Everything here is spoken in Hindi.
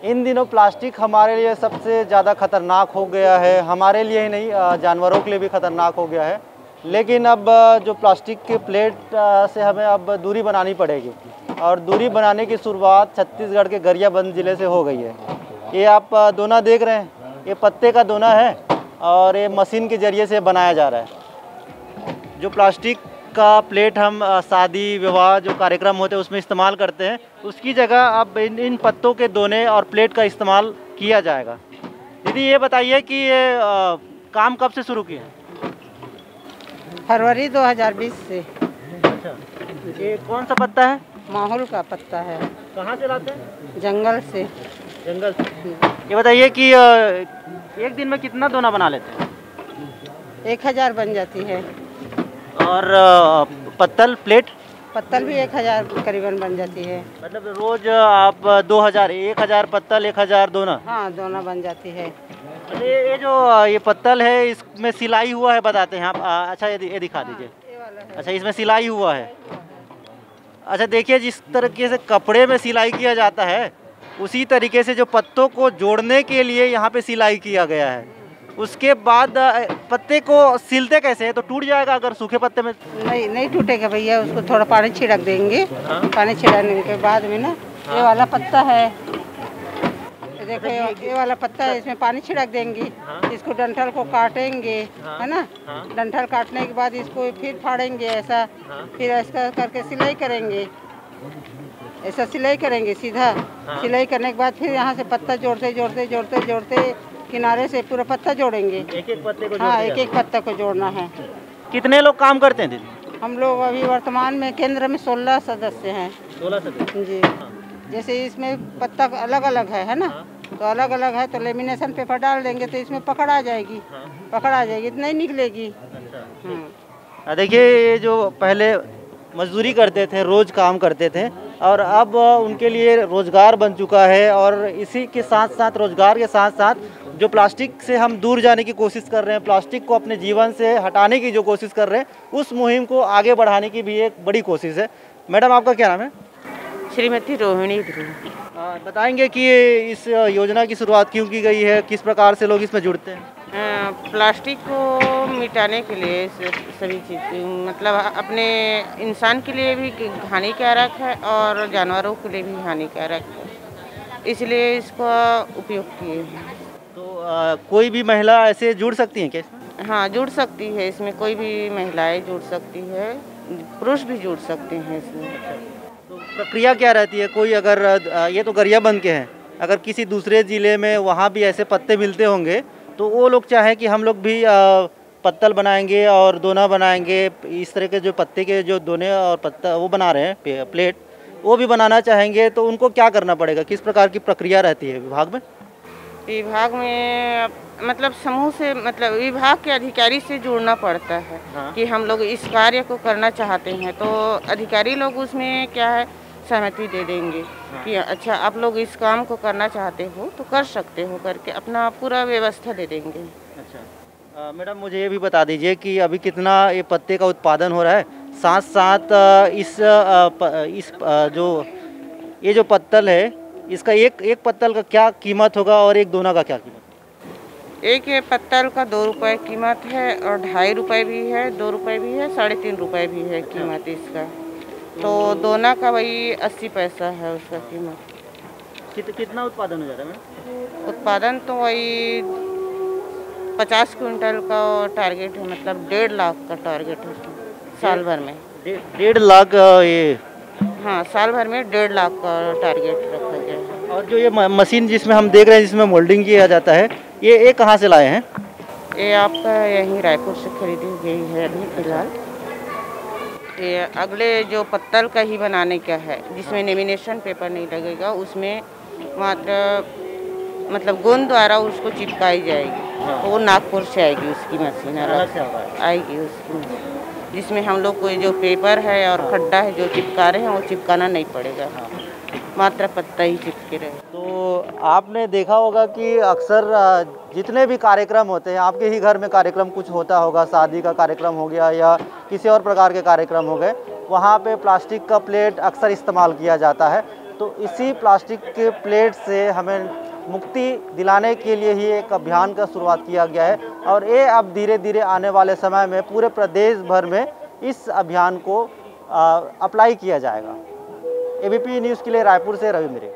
इन दिनों प्लास्टिक हमारे लिए सबसे ज़्यादा खतरनाक हो गया है। हमारे लिए ही नहीं जानवरों के लिए भी खतरनाक हो गया है। लेकिन अब जो प्लास्टिक के प्लेट से हमें अब दूरी बनानी पड़ेगी। और दूरी बनाने की शुरुआत छत्तीसगढ़ के गरियाबंद ज़िले से हो गई है। ये आप दोना देख रहे हैं। ये पत्ते का दोना है और ये मशीन के ज़रिए से बनाया जा रहा है। जो प्लास्टिक का प्लेट हम शादी विवाह जो कार्यक्रम होते हैं उसमें इस्तेमाल करते हैं। उसकी जगह अब इन इन पत्तों के दोने और प्लेट का इस्तेमाल किया जाएगा। दीदी ये बताइए कि ये अ, काम कब से शुरू किए हैं? फरवरी 2020 से। अच्छा। ये कौन सा पत्ता है? माहौल का पत्ता है। कहाँ से लाते हैं? जंगल से। जंगल से। ये बताइए कि एक दिन में कितना दोना बना लेते हैं? एक हज़ार बन जाती है। और पत्तल प्लेट? पत्तल भी एक हज़ार करीबन बन जाती है। मतलब रोज आप दो हज़ार एक हज़ार पत्तल एक हज़ार दोना? हाँ दोनों बन जाती है। अच्छा, ये ये जो ये पत्तल है इसमें सिलाई हुआ है बताते हैं आप। अच्छा ये ये दिखा दीजिए। है। अच्छा इसमें सिलाई हुआ है। अच्छा देखिए जिस तरीके से कपड़े में सिलाई किया जाता है उसी तरीके से जो पत्तों को जोड़ने के लिए यहाँ पे सिलाई किया गया है। उसके बाद पत्ते को सिलते कैसे हैं? तो टूट जाएगा अगर सूखे पत्ते में? नहीं नहीं टूटेगा भैया उसको थोड़ा पानी छिड़क देंगे। हाँ? पानी छिड़कने के बाद में ना हाँ? ये वाला पत्ता है। देखो ये वाला पत्ता है इसमें पानी छिड़क देंगे। हाँ? इसको डंठल को काटेंगे है। ना? डंठल काटने के बाद इसको फिर फाड़ेंगे ऐसा। फिर ऐसा करके सिलाई करेंगे। ऐसा सिलाई करेंगे सीधा। सिलाई करने के बाद फिर यहाँ से पत्ता जोड़ते जोड़ते जोड़ते जोड़ते किनारे से पूरा पत्ता जोड़ेंगे। एक एक पत्ते को हाँ एक एक पत्ता को जोड़ना है। कितने लोग काम करते हैं दीदी? हम लोग अभी वर्तमान में केंद्र में सोलह सदस्य हैं। सोलह सदस्य? जी। जैसे इसमें पत्ता अलग अलग है है ना? तो अलग अलग है तो लेमिनेशन पेपर डाल देंगे तो इसमें पकड़ आ जाएगी पकड़ आ जाएगी नहीं निकलेगी। हम्म। देखिए ये जो पहले मजदूरी करते थे रोज काम करते थे और अब उनके लिए रोज़गार बन चुका है और इसी के साथ साथ रोज़गार के साथ साथ जो प्लास्टिक से हम दूर जाने की कोशिश कर रहे हैं प्लास्टिक को अपने जीवन से हटाने की जो कोशिश कर रहे हैं उस मुहिम को आगे बढ़ाने की भी एक बड़ी कोशिश है। मैडम आपका क्या नाम है? श्रीमती रोहिणी ध्रुव बताएँगे कि इस योजना की शुरुआत क्यों की गई है? किस प्रकार से लोग इसमें जुड़ते हैं? प्लास्टिक को मिटाने के लिए सभी चीज़ मतलब अपने इंसान के लिए भी हानिकारक है और जानवरों के लिए भी हानिकारक है। इसलिए इसका उपयोग किए हैं। तो आ, कोई भी महिला ऐसे जुड़ सकती हैं क्या हाँ जुड़ सकती है इसमें कोई भी महिलाएँ जुड़ सकती है पुरुष भी जुड़ सकते हैं इसमें। तो प्रक्रिया क्या रहती है? कोई अगर ये तो गरियाबंद के हैं अगर किसी दूसरे ज़िले में वहाँ भी ऐसे पत्ते मिलते होंगे तो वो लोग चाहें कि हम लोग भी पत्तल बनाएँगे और दोना बनाएँगे इस तरह के जो पत्ते के जो दोने और पत्ता वो बना रहे हैं प्लेट वो भी बनाना चाहेंगे तो उनको क्या करना पड़ेगा? किस प्रकार की प्रक्रिया रहती है विभाग में? विभाग में मतलब समूह से मतलब विभाग के अधिकारी से जुड़ना पड़ता है हाँ। कि हम लोग इस कार्य को करना चाहते हैं। तो अधिकारी लोग उसमें क्या है सहमति दे देंगे कि अच्छा आप लोग इस काम को करना चाहते हो तो कर सकते हो करके अपना पूरा व्यवस्था दे देंगे। अच्छा। मैडम मुझे ये भी बता दीजिए कि अभी कितना ये पत्ते का उत्पादन हो रहा है? साथ साथ इस अ, प, इस अ, जो ये जो पत्तल है इसका एक एक पत्तल का क्या कीमत होगा और एक दोना का क्या कीमत एक ये पत्तल का दो रुपए कीमत है और ढाई रुपए भी है दो रुपए भी है साढ़े तीन रुपए भी है कीमत इसका। तो दोना का वही अस्सी पैसा है उसका कीमत। कित, कितना उत्पादन हो जाता है मैडम उत्पादन तो वही पचास क्विंटल का टारगेट है मतलब डेढ़ लाख का टारगेट है उसमें, साल भर में। डेढ़ लाख ये हाँ साल भर में डेढ़ लाख का टारगेट रखा गया है। और जो ये मशीन जिसमें हम देख रहे हैं जिसमें मोल्डिंग किया जाता है ये ये कहाँ से लाए हैं? ये आपका यहीं रायपुर से खरीदी गई है अभी फ़िलहाल। ये अगले जो पत्तल का ही बनाने का है जिसमें नेमिनेशन पेपर नहीं लगेगा उसमें मात्र मतलब गोंद द्वारा उसको चिपकाई जाएगी। तो वो नागपुर से आएगी उसकी मशीन अलग आएगी उसकी जिसमें हम लोग को जो पेपर है और खड्डा है जो चिपका रहे हैं वो चिपकाना नहीं पड़ेगा। मात्र पत्ता ही चिपके रहे। तो आपने देखा होगा कि अक्सर जितने भी कार्यक्रम होते हैं, आपके ही घर में कार्यक्रम कुछ होता होगा, शादी का कार्यक्रम हो गया या किसी और प्रकार के कार्यक्रम हो गए, वहाँ पे प्लास्टिक का प्लेट अक्सर इस्तेमाल किया जाता है। तो इसी प्लास्टिक के प्लेट से हमें मुक्ति दिलाने के लिए ही एक अभियान का शुरुआत किया गया है और ये अब धीरे धीरे आने वाले समय में पूरे प्रदेश भर में इस अभियान को अप्लाई किया जाएगा। एबीपी न्यूज़ के लिए रायपुर से रवि मेरे।